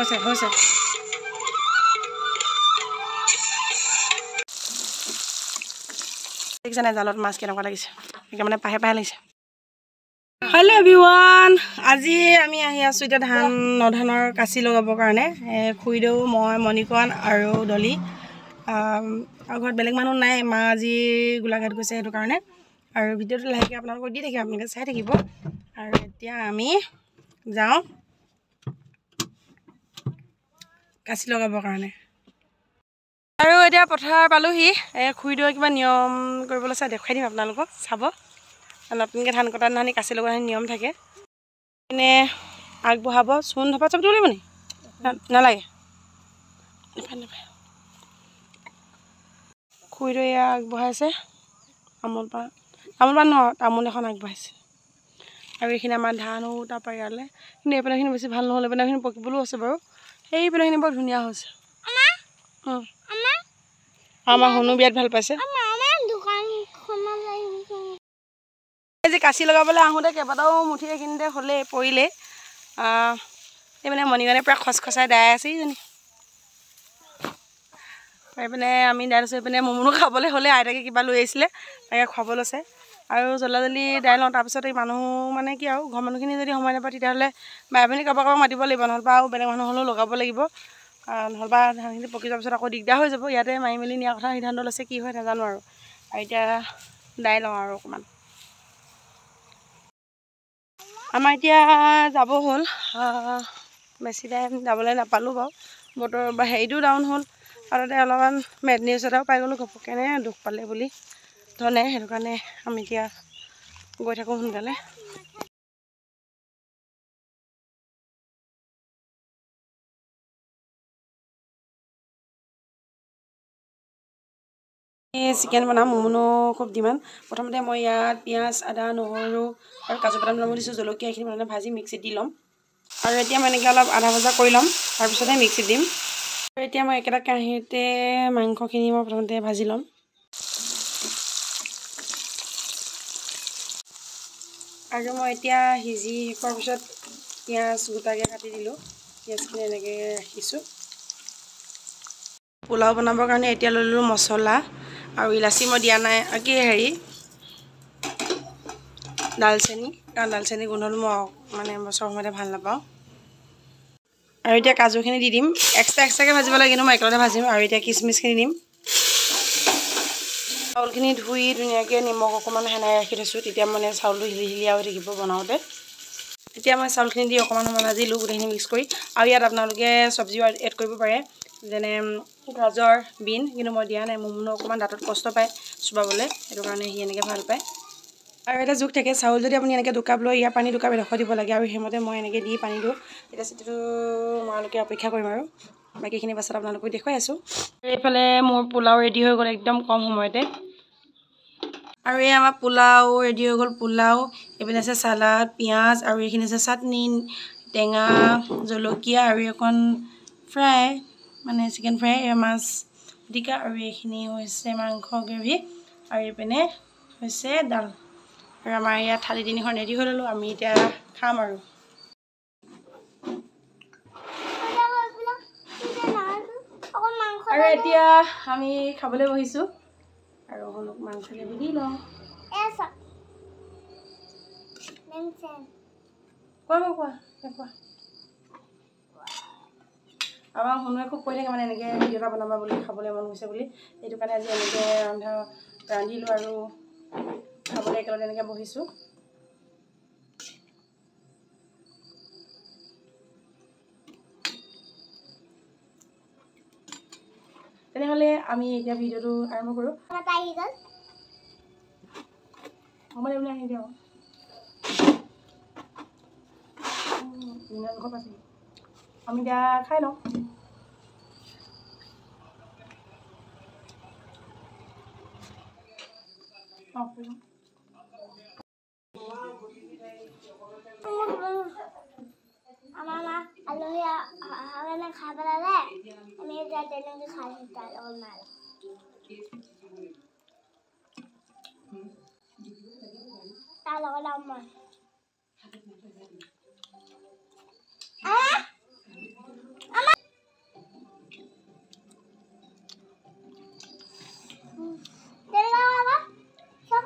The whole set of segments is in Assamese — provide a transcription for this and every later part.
হৈছে হৈছে দেখিছে নাই জালত মাছ কেনেকুৱা লাগিছে। একে মানে পাহে পাহে লাগিছে। হেল্ল' এভৰিৱান আজি আমি আহি আছোঁ এতিয়া ধান নধানৰ কাচি লগাবৰ কাৰণে। খুৰীদেউ মই মণিকণ আৰু ডলি আম, আৰু ঘৰত বেলেগ মানুহ নাই। মা আজি গোলাঘাট গৈছে সেইটো কাৰণে। আৰু ভিডিঅ'টো লাহেকৈ আপোনালোকক দি থাকিম। আপোনালোকে চাই থাকিব। আৰু এতিয়া আমি যাওঁ। কাচি লগাবৰ কাৰণে। আৰু এতিয়া পথাৰ পালোহি। খুৰীদেউৱে কিবা নিয়ম কৰিবলৈ চাই দেখুৱাই দিম আপোনালোকক চাব। নতুনকৈ ধান কটা দিনাখনি কাচি লগা নিয়ম থাকে। এনে আগবঢ়াব চূণ চব দিব লাগিব নি? নালাগে? এয়া আগবঢ়াইছে। তামোল পাণ তামোল পাণ নহয় তামোল এখন আগবঢ়াইছে। আৰু এইখিনি আমাৰ ধানো তাৰপৰা ইয়ালৈ। কিন্তু এই পেনাখিনি বেছি ভাল নহ'লে পেনাখিনি পকিবলৈও আছে বাৰু। পেনাখিনি বৰ ধুনীয়া হৈছে। আমাৰ শুনো বিয়াত ভাল পাইছে? এই যে কাচি লগাবলৈ আহোঁতে কেইবাটাও মুঠি এইখিনিতে হ'লেই পৰিলেই আহ, এই মানে মণিকণে পূৰা খচখচাই দাই আছে ইজনী। পাই পিনে আমি দাই লৈছোঁ এইপিনে মমোনো খাবলৈ হ'লে আইতাকে কিবা লৈ আহিছিলে তাকে খুৱাব লৈছে। আৰু জল্দা জল্দি দাই লওঁ তাৰপিছত এই মানুহ মানে কি আৰু ঘৰ মানুহখিনি যদি সময় নাপায় তেতিয়াহ'লে বাই ভনী কাৰোবাক কাৰোবাক মাতিব লাগিব নহ'বা আৰু বেলেগ মানুহ হ'লেও লগাব লাগিব। আহ, নহ'বা ধানখিনি পকি যোৱাৰ পিছত আকৌ দিগদাৰ হৈ যাব। ইয়াতে মাৰি মেলি নিয়াৰ কথা সিদ্ধান্ত লৈছে কি হয় নাজানো আৰু। আৰু এতিয়া দাই লওঁ আৰু অকণমান। আমাৰ এতিয়া যাব হ'ল। বেছি টাইম যাবলৈ নাপালোঁ বাৰু। বতৰ বা হেৰিটো ডাউন হ'ল। আৰু তাতে অলপমান মেড নিউজ এটাও পাই গ'লোঁ ঘপককেনে দুখ পালে বুলি। ধনে সেইটো কাৰণে আমি এতিয়া গৈ থাকোঁ সোনকালে। চিকেন বনাম মমোনো খুব ডিমাণ্ড। প্ৰথমতে মই ইয়াত পিঁয়াজ আদা নহৰু আৰু কাজু বাদাম ল'ব দিছোঁ জলকীয়া এইখিনি মানে ভাজি মিক্সিত দি ল'ম। আৰু এতিয়া মই এনেকৈ অলপ আধা ভজা কৰি ল'ম তাৰপিছতে মিক্সিত দিম। আৰু এতিয়া মই একেটা কেৰাহীতে মাংসখিনি মই প্ৰথমতে ভাজি ল'ম। আৰু মই এতিয়া সিজি শেষৰ পিছত পিঁয়াজ গোটাকৈ কাটি দিলোঁ। পিঁয়াজখিনি এনেকৈ ৰাখিছোঁ। পোলাও বনাবৰ কাৰণে এতিয়া লৈ ল'লোঁ মছলা আৰু ইলাচি মই দিয়া নাই। কি হেৰি দালচেনি কাৰণ দালচেনি গোন্ধটো মই মানে চব সময়তে ভাল নাপাওঁ। আৰু এতিয়া কাজুখিনি দি দিম। এক্সট্ৰা এক্সট্ৰাকৈ ভাজিব লাগে কিন্তু মই একেলগতে ভাজিম। আৰু এতিয়া কিচমিচখিনি দিম। চাউলখিনি ধুই ধুনীয়াকৈ নিমখ অকণমান সেনাই ৰাখি থৈছোঁ। তেতিয়া মানে চাউলটো হিলি হিলিয়া হৈ থাকিব বনাওঁতে। এতিয়া মই চাউলখিনি দি অকণমান সময় ভাজিলোঁ গোটেইখিনি মিক্স কৰি আৰু ইয়াত আপোনালোকে চব্জিও এড কৰিব পাৰে। যেনে গাজৰ বিন কিন্তু মই দিয়া নাই। মোৰ মানে অকণমান দাঁতত কষ্ট পায় চুবাবলৈ। সেইটো কাৰণে সি এনেকৈ ভাল পায়। আৰু এটা জোখ থাকে চাউল যদি আপুনি এনেকৈ দুকাপ লৈ ইয়াৰ পানী দুকাপ এডোখৰ দিব লাগে আৰু সেইমতে মই এনেকৈ দি পানী দিওঁ। তেতিয়া চিটিটো মৰালৈকে অপেক্ষা কৰিম আৰু। বাকীখিনি পাছত আপোনালোকক দেখুৱাই আছোঁ। এইফালে মোৰ পোলাও ৰেডি হৈ গ'ল একদম কম সময়তে। আৰু এই আমাৰ পোলাও ৰেডি হৈ গ'ল পোলাও। এইপিনে আছে চালাড পিঁয়াজ আৰু এইখিনি আছে চাটনি টেঙা জলকীয়া আৰু এখন ফ্ৰাই মানে চিকেন ফ্ৰাই মাছ পিটিকা আৰু এইখিনি হৈছে মাংস গ্ৰেভি আৰু এইপিনে হৈছে দাল আৰু আমাৰ ইয়াত থালি তিনিখন ৰেডি হৈ ল'লোঁ আমি এতিয়া খাম আৰু। আৰু এতিয়া আমি খাবলৈ বহিছোঁ। আৰু অলপ মাংস গ্ৰেভি দি লওঁ। কোৱা কোৱা কোৱা কোৱা। আমাৰ শুনুৱে খুব কৈ থাকে মানে এনেকৈ ভিডিঅ' এটা বনাবা বুলি খাবলৈ মন গৈছে বুলি। সেইটো কাৰণে আজি এনেকৈ ৰন্ধা ৰান্ধিলোঁ আৰু খাবলৈ একেলগে এনেকৈ বহিছোঁ। তেনেহ'লে আমি এতিয়া ভিডিঅ'টো আৰম্ভ কৰোঁ। আহি আমি এতিয়া খাই লওঁ। অঁ มามาอันนี้เอาไว้นะคะไปแล้วแหละอันนี้จะเป็นเรื่องที่ขายออนไลน์ตาเราก็ดำมอะอมาเดินเราวะอบ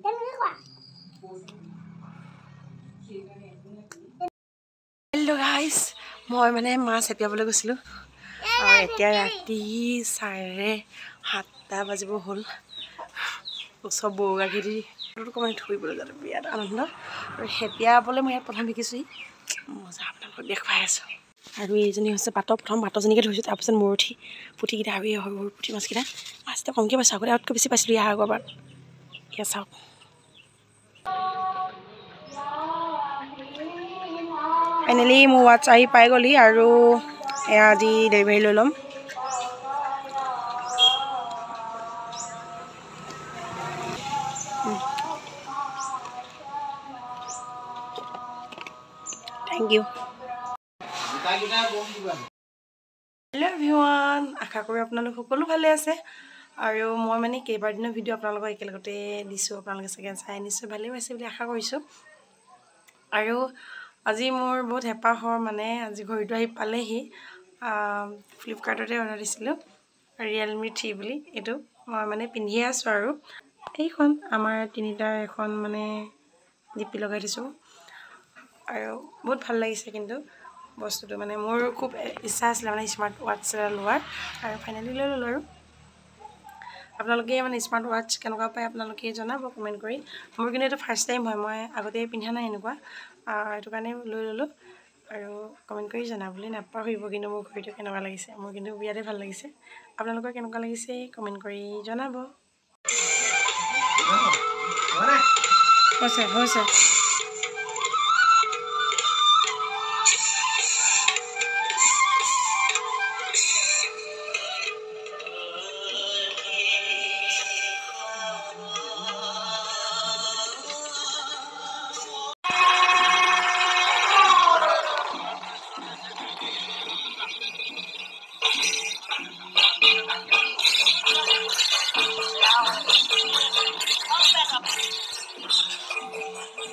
เดินดีกว่า হেল্ল' গাইজ মই মানে মাছ চেপিয়াবলৈ গৈছিলোঁ। আৰু এতিয়া ৰাতি চাৰে সাতটা বাজিব হ'ল। ওচৰ বৌ গাখীৰ অকণমান ধুইবলৈ যাতে বিৰাট আনন্দ। আৰু সেপিয়াবলৈ মই ইয়াত প্ৰথম শিকিছোঁহি মজা আপোনালোকক দেখুৱাই আছোঁ। আৰু এইজনী হৈছে বাটৰ প্ৰথম বাটৰজনীকে ধৰিছোঁ তাৰপিছত মৰঠি পুঠিকেইটা আৰু এই সৰু সৰু পুঠি মাছকেইটা। মাছকেইটা কমকৈ পাইছোঁ আগতে আগতকৈ বেছি পাইছিলোঁ ইয়াৰ আগৰবাৰ। এতিয়া চাওক। ফাইনেলি মোৰ ৱাটছ আহি পাই গ'লি আৰু এয়া আজি ডেলিভাৰী লৈ ল'ম। থেংক ইউ হেল্ল' এভৰিৱান আশা কৰোঁ আপোনালোক সকলো ভালে আছে। আৰু মই মানে কেইবাদিনৰ ভিডিঅ' আপোনালোকক একেলগতে দিছোঁ। আপোনালোকে চাগে চাই নিশ্চয় ভালেই পাইছে বুলি আশা কৰিছোঁ। আৰু আজি মোৰ বহুত হেঁপাহৰ মানে আজি ঘড়ীটো আহি পালেহি। ফ্লিপকাৰ্টতে অৰ্ডাৰ দিছিলোঁ। ৰিয়েলমি থ্ৰী বুলি। এইটো মই মানে পিন্ধিয়ে আছোঁ আৰু। এইখন আমাৰ তিনিটাৰ এখন মানে ডিপি লগাই দিছোঁ। আৰু বহুত ভাল লাগিছে কিন্তু বস্তুটো। মানে মোৰ খুব ইচ্ছা আছিলে মানে স্মাৰ্ট ৱাটচ এটা লোৱাৰ। আৰু ফাইনেলি লৈ ল'লোঁ আৰু। আপোনালোকে মানে স্মাৰ্ট ৱাটচ কেনেকুৱা পায় আপোনালোকে জনাব কমেণ্ট কৰি। মোৰ কিন্তু এইটো ফাৰ্ষ্ট টাইম হয় মই আগতে পিন্ধা নাই এনেকুৱা। সেইটো কাৰণে লৈ ল'লোঁ আৰু কমেণ্ট কৰি জনাবলৈ নাপাহৰিব কিন্তু মোৰ ঘড়ীটো কেনেকুৱা লাগিছে মোৰ কিন্তু বিৰাটেই ভাল লাগিছে। আপোনালোকৰ কেনেকুৱা লাগিছে কমেণ্ট কৰি জনাব। হৈছে হৈছে।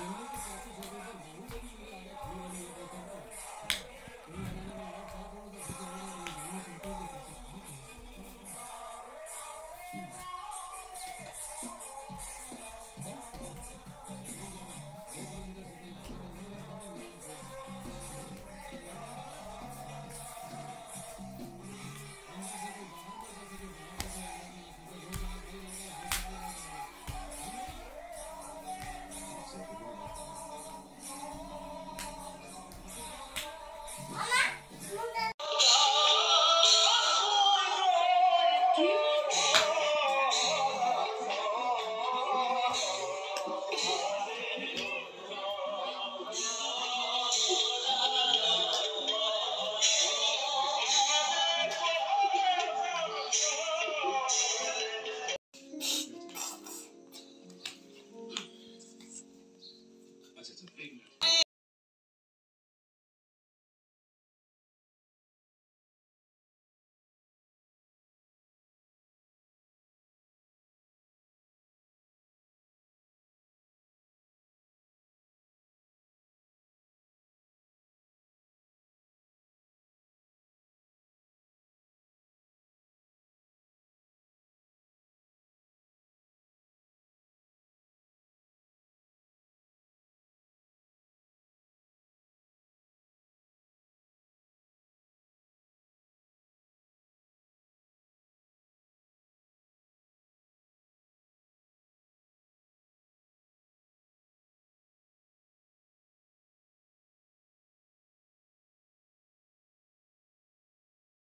请您下次准备问题。